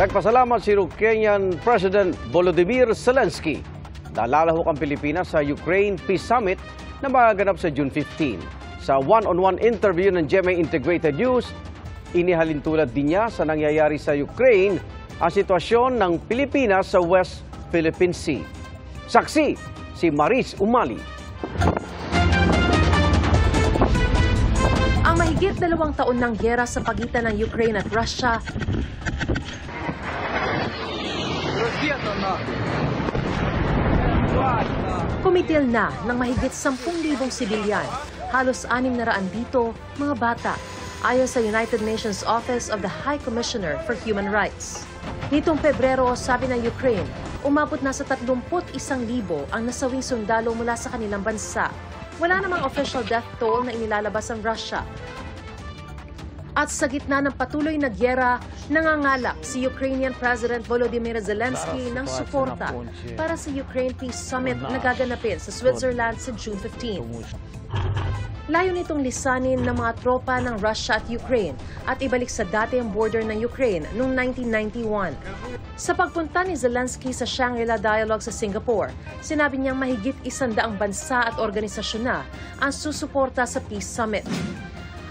Nagpasalamat si Ukrainian President Volodymyr Zelensky. Nalalahok ang Pilipinas sa Ukraine Peace Summit na magaganap sa June 15. Sa one-on-one interview ng GMA Integrated News, inihalin tulad din niya sa nangyayari sa Ukraine ang sitwasyon ng Pilipinas sa West Philippine Sea. Saksi, si Maris Umali. Ang mahigit dalawang taon ng gyera sa pagitan ng Ukraine at Russia kumitil na ng mahigit 10,000 sibilyan. Halos 600 dito, mga bata, ayon sa United Nations Office of the High Commissioner for Human Rights. Nitong Pebrero, sabi ng Ukraine, umabot na sa 31,000 ang nasawing sundalo mula sa kanilang bansa. Wala namang official death toll na inilalabas ang Russia. At sa gitna ng patuloy na gyera, nangangalap si Ukrainian President Volodymyr Zelensky ng suporta para sa Ukraine Peace Summit na gaganapin sa Switzerland sa June 15. Layo nitong lisanin ng mga tropa ng Russia at Ukraine at ibalik sa dati ang border ng Ukraine noong 1991. Sa pagpunta ni Zelensky sa Shangri-La Dialogue sa Singapore, sinabi niyang mahigit isandaang bansa at organisasyon na ang susuporta sa Peace Summit.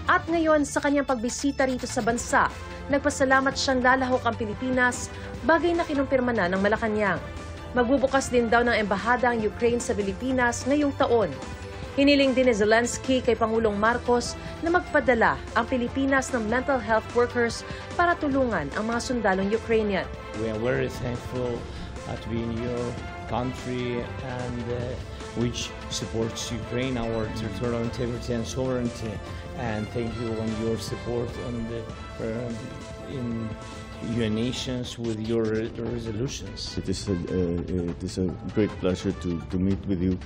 At ngayon sa kanyang pagbisita rito sa bansa, nagpasalamat siyang lalahok ang Pilipinas, bagay na kinumpirma na ng Malacanang. Magbubukas din daw ng embahada ang Ukraine sa Pilipinas ngayong taon. Hiniling din ni Zelensky kay Pangulong Marcos na magpadala ang Pilipinas ng mental health workers para tulungan ang mga sundalong Ukrainian. We are very thankful uh, to be in your country and uh, which supports Ukraine, our territorial integrity and sovereignty. And thank you on your support on the, um, in UN nations with your re- resolutions. It is a, uh, it is a great pleasure to, to meet with you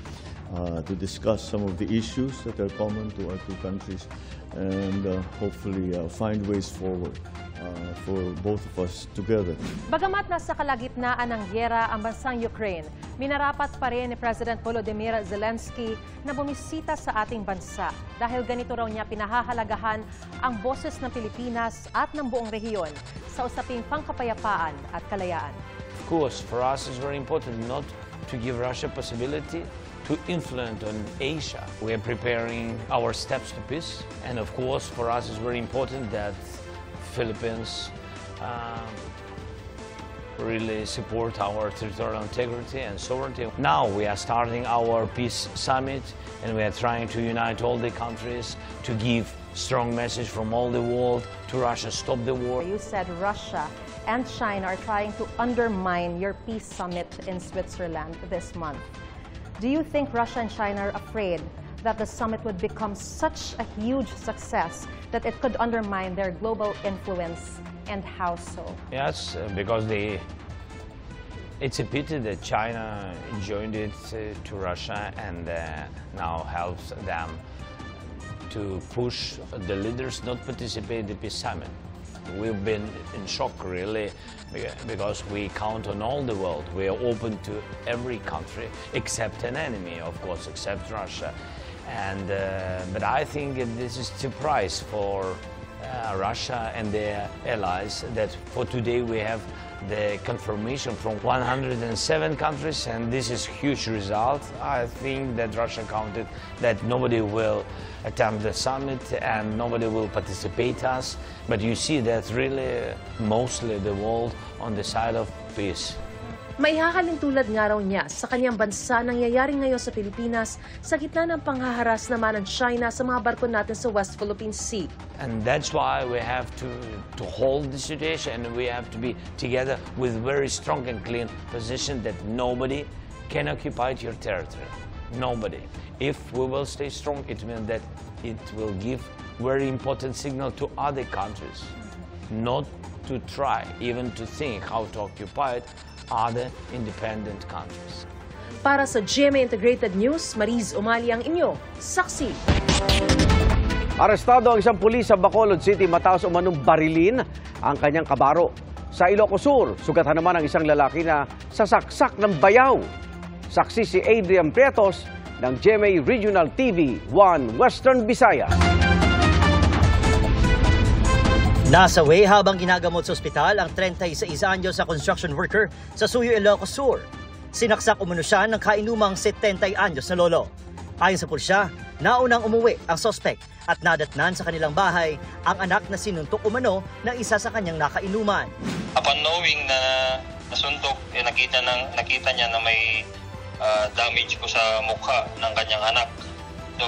uh, to discuss some of the issues that are common to our two countries and uh, hopefully uh, find ways forward uh, for both of us together. Bagamat nasa kalagitnaan ng gyera ang bansang Ukraine, minarapat pa rin ni President Volodymyr Zelensky na bumisita sa ating bansa dahil ganito raw niya pinahahalagahan ang boses ng Pilipinas at ng buong rehiyon sa usaping pangkapayapaan at kalayaan. Of course, for us it's very important not to give Russia possibility to influence on Asia. We are preparing our steps to peace, and of course, for us it's very important that Philippines um, really support our territorial integrity and sovereignty. Now we are starting our peace summit, and we are trying to unite all the countries to give strong message from all the world to Russia, stop the war. You said Russia and China are trying to undermine your peace summit in Switzerland this month. Do you think Russia and China are afraid that the summit would become such a huge success that it could undermine their global influence? And how so? Yes, because they. It's a pity that China joined it uh, to Russia and uh, now helps them to push the leaders not participate in the peace summit. We've been in shock really because we count on all the world. We are open to every country except an enemy, of course, except Russia. And uh, but I think this is the price for uh, Russia and their allies that for today we have the confirmation from 107 countries and this is huge result. I think that Russia counted that nobody will attend the summit and nobody will participate us. But you see that really mostly the world on the side of peace. Maihahalin tulad nga raw niya sa kanyang bansa nangyayari ngayon sa Pilipinas sa gitna ng panghaharas naman ng China sa mga barko natin sa West Philippine Sea. And that's why we have to, to hold the situation and we have to be together with very strong and clean position that nobody can occupy your territory. Nobody. If we will stay strong, it means that it will give very important signal to other countries not to try, even to think how to occupy it, other independent countries. Para sa GMA Integrated News, Mariz Umali ang inyo, saksi. Arestado ang isang pulis sa Bacolod City matapos umanong barilin ang kanyang kabaro. Sa Ilocos Sur, sugatan naman ang isang lalaki na sasaksak ng bayaw. Saksi si Adrian Prietos ng GMA Regional TV 1 Western Visayas. Nasa way habang ginagamot sa ospital ang 36 anyos sa construction worker sa Suyo, Ilocos Sur. Sinaksak umano siya ng kainumang 70 anyos na lolo. Ayon sa pulisya, naunang umuwi ang sospek at nadatnan sa kanilang bahay ang anak na sinuntok umano ng isa sa kanyang nakainuman. upon knowing na nasuntok, eh, nakita, ng, nakita niya na may ah, damage po sa mukha ng kanyang anak. So,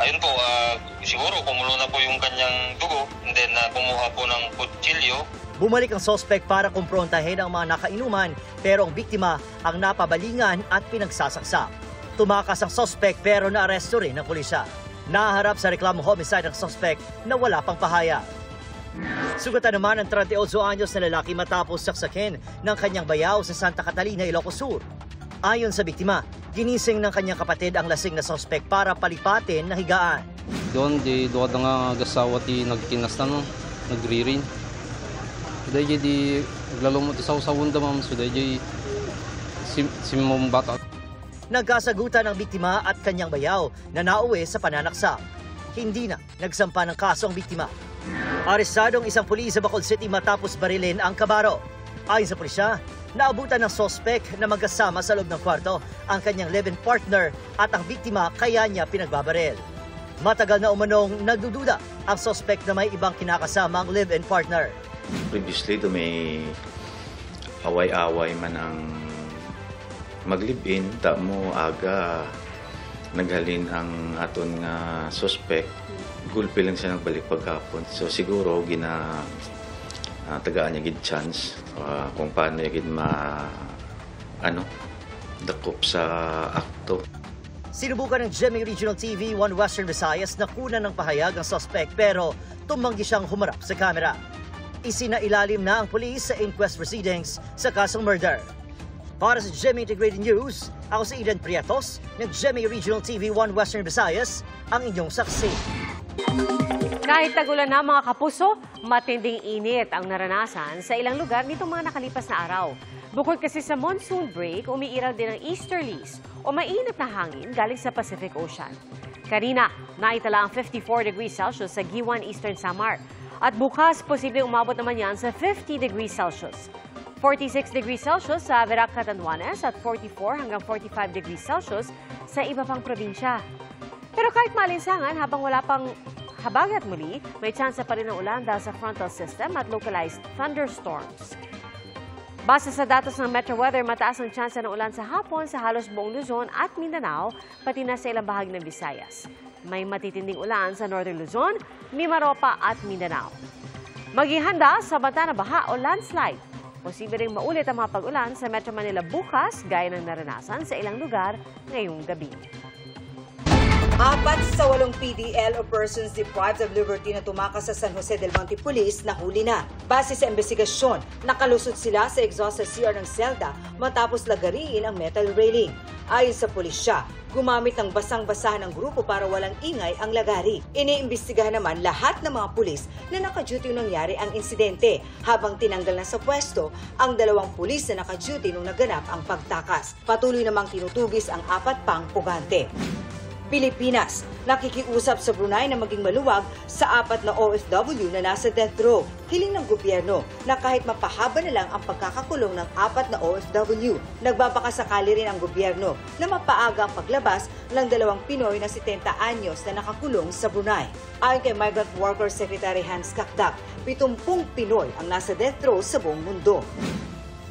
ayun po, ah, siguro kumulo na po yung kanyang dugo and then na kumuha po ng kutsilyo Bumalik ang sospek para kumprontahin ang mga nakainuman pero ang biktima ang napabalingan at pinagsasaksak. Tumakas ang sospek pero naaresto rin ng pulisya. Naharap sa reklamo homicide ang sospek na wala pang pahaya. Sugatan naman ang 38 anyos na lalaki matapos saksakin ng kanyang bayaw sa Santa Catalina, Ilocos Sur. Ayon sa biktima, ginising ng kanyang kapatid ang lasing na sospek para palipatin na higaan. Doon, di doon nga gasawa ti nagkinas na no, nagririn. Jay di naglalumot sa usawon da ma'am, suday jay sim, simong bata. Nagkasagutan ang biktima at kanyang bayaw na nauwi sa pananaksak. Hindi na nagsampa ng kaso ang biktima. Arestado ang isang pulis sa Bacol City matapos barilin ang kabaro. Ayon sa pulisya, naabutan ng sospek na magkasama sa loob ng kwarto ang kanyang live-in partner at ang biktima kaya niya pinagbabaril. Matagal na umanong nagdududa ang sospek na may ibang kinakasamang live-in partner. Previously, may away-away man ang maglibin. Ta mo aga naghalin ang aton nga suspect. Gulpi lang siya nagbalik pagkapon. So siguro gina ah, tagaan niya gid chance ah, kung paano gid ma ano dakop sa akto. Sinubukan ng GMA Regional TV 1 Western Visayas na kunan ng pahayag ang suspect pero tumanggi siyang humarap sa kamera. Isinailalim na ang pulis sa inquest proceedings sa kasong murder. Para sa GMA Integrated News, ako si Eden Prietos ng GMA Regional TV 1 Western Visayas, ang inyong saksi. Kahit tagulan na mga kapuso, matinding init ang naranasan sa ilang lugar nitong mga nakalipas na araw. Bukod kasi sa monsoon break, umiiral din ang easterlies o mainit na hangin galing sa Pacific Ocean. Karina, naitala ang 54 degrees Celsius sa Giwan, Eastern Samar. At bukas, posibleng umabot naman yan sa 50 degrees Celsius. 46 degrees Celsius sa Verac, Catanduanes at 44 hanggang 45 degrees Celsius sa iba pang probinsya. Pero kahit malinsangan, habang wala pang habagat muli, may tsansa pa rin ng ulan dahil sa frontal system at localized thunderstorms. Base sa datos ng Metro Weather, mataas ang tsansa ng ulan sa hapon sa halos buong Luzon at Mindanao, pati na sa ilang bahagi ng Visayas. May matitinding ulan sa Northern Luzon, Mimaropa at Mindanao. Maging handa sa banta na baha o landslide. Posible ring maulit ang mga pag-ulan sa Metro Manila bukas, gaya ng naranasan sa ilang lugar ngayong gabi. Apat sa walong PDL o persons deprived of liberty na tumakas sa San Jose del Monte Police nahuli na. Base sa investigasyon, nakalusot sila sa exhaust sa CR ng selda matapos lagariin ang metal railing. Ayon sa pulisya, gumamit ng basang-basahan ng grupo para walang ingay ang lagari. Iniimbestigahan naman lahat ng mga pulis na nakaduty nung nangyari ang insidente habang tinanggal na sa pwesto ang dalawang pulis na nakaduty nung naganap ang pagtakas. Patuloy namang tinutugis ang apat pang pugante. Pilipinas, nakikiusap sa Brunei na maging maluwag sa apat na OFW na nasa death row. Hiling ng gobyerno na kahit mapahaba na lang ang pagkakakulong ng apat na OFW. Nagbabakasakali rin ang gobyerno na mapaaga ang paglabas ng dalawang Pinoy na 70 anyos na nakakulong sa Brunei. Ayon kay Migrant Workers Secretary Hans Kakdak, 70 Pinoy ang nasa death row sa buong mundo.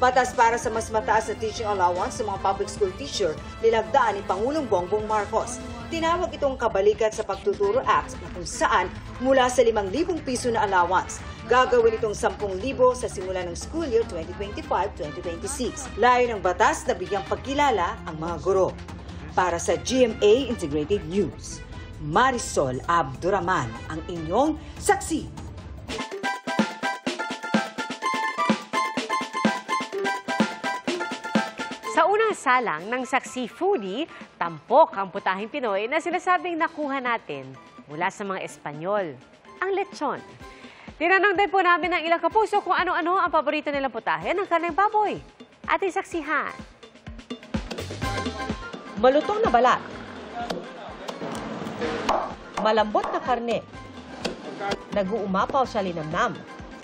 Batas para sa mas mataas na teaching allowance sa mga public school teacher nilagdaan ni Pangulong Bongbong Marcos. Tinawag itong kabalikat sa Pagtuturo Act na kung saan mula sa 5,000 piso na allowance, gagawin itong 10,000 sa simula ng school year 2025-2026. Layo ng batas na bigyang pagkilala ang mga guro. Para sa GMA Integrated News, Marisol Abduraman ang inyong saksi. Sa unang salang ng saksi foodie, tampok ang putahing Pinoy na sinasabing nakuha natin mula sa mga Espanyol, ang lechon. Tinanong din po namin ng ilang kapuso kung ano-ano ang paborito nilang putahe ng karneng baboy. Ating saksihan. Malutong na balat. Malambot na karne. Nag-uumapaw sa linamnam.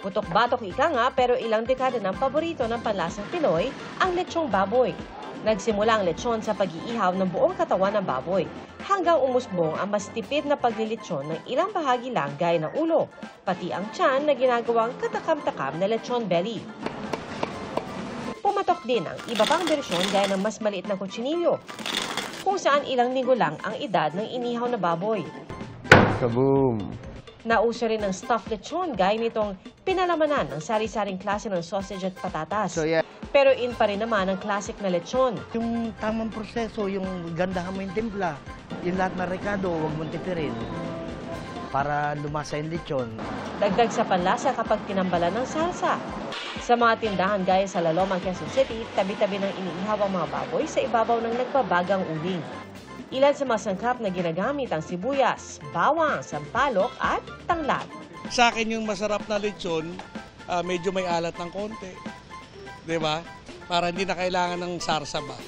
Putok-batok ika nga pero ilang dekada ng paborito ng panlasang Pinoy ang lechong baboy. Nagsimula ang lechon sa pag-iihaw ng buong katawan ng baboy hanggang umusbong ang mas tipid na paglilitsyon ng ilang bahagi lang gaya ng ulo, pati ang tiyan na ginagawang katakam-takam na lechon belly. Pumatok din ang iba pang bersyon gaya ng mas maliit na kutsinilyo, kung saan ilang linggo lang ang edad ng inihaw na baboy. Kaboom! Nauso rin ang stuffed lechon gaya nitong pinalamanan ng sari-saring klase ng sausage at patatas. Pero in pa rin naman ang classic na lechon. Yung tamang proseso, yung gandahan mo yung timpla, yung lahat na rekado, huwag mong tipirin para lumasa yung lechon. Dagdag sa panlasa kapag tinambalan ng salsa. Sa mga tindahan gaya sa Laloma, Quezon City, tabi-tabi ng iniihaw ang mga baboy sa ibabaw ng nagbabagang uling. Ilan sa masangkap na ginagamit ang sibuyas, bawang, sampalok at tanglad. Sa akin yung masarap na lechon, ah, medyo may alat ng konti. 'Di ba? Para hindi na kailangan ng sarsa ba.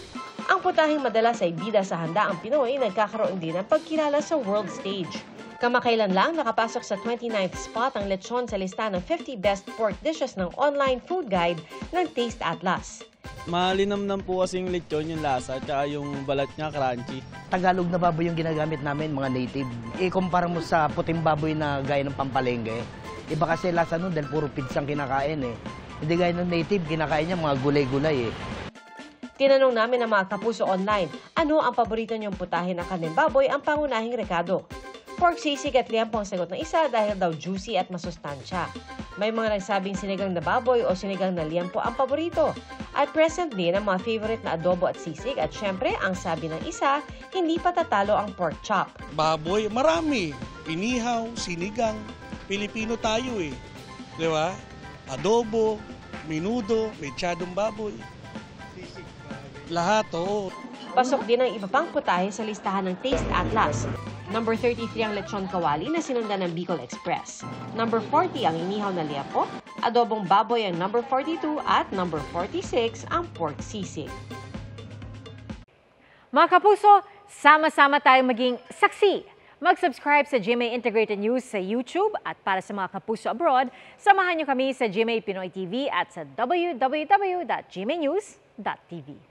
Ang putahing madalas ay bida sa handaang Pinoy nagkakaroon din ng pagkilala sa world stage. Kamakailan lang nakapasok sa 29th spot ang lechon sa lista ng 50 best pork dishes ng online food guide ng Taste Atlas. Malinamnam po kasing lechon yung lasa, tsaka yung balat niya crunchy. Tagalog na baboy yung ginagamit namin, mga native. Ikumpara mo sa puting baboy na gaya ng pampalengke. Iba kasi lasa nun dahil puro pidsang kinakain eh. Hindi gaya ng native, kinakain niya mga gulay-gulay eh. Tinanong namin ang mga kapuso online, ano ang paborito niyong putahe ng kanin baboy ang pangunahing rekado. Pork sisig at liampo ang sagot ng isa dahil daw juicy at masustansya. May mga nagsabing sinigang na baboy o sinigang na liampo ang paborito. At present din ang mga favorite na adobo at sisig at syempre ang sabi ng isa, hindi pa tatalo ang pork chop. Baboy, marami. Inihaw, sinigang. Pilipino tayo eh. 'Di ba? Adobo, minudo, mechadong baboy. Lahat, oo. Pasok din ang iba pang putahe sa listahan ng Taste Atlas. Number 33 ang lechon kawali na sinundan ng Bicol Express. Number 40 ang inihaw na liapo, adobong baboy ang number 42 at number 46 ang pork sisig. Mga kapuso, sama-sama tayong maging saksi. Mag-subscribe sa GMA Integrated News sa YouTube at para sa mga kapuso abroad, samahan niyo kami sa GMA Pinoy TV at sa www.gmanews.tv.